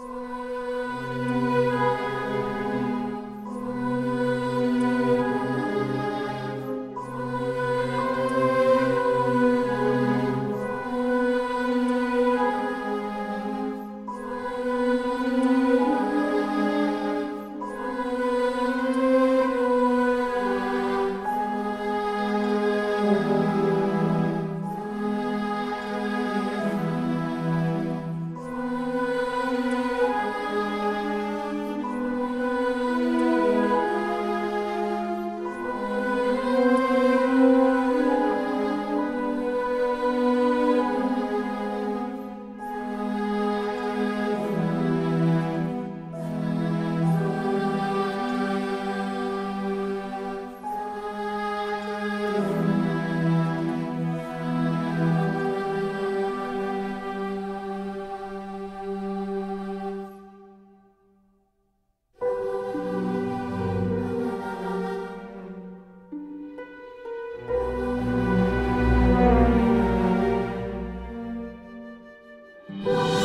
Música 不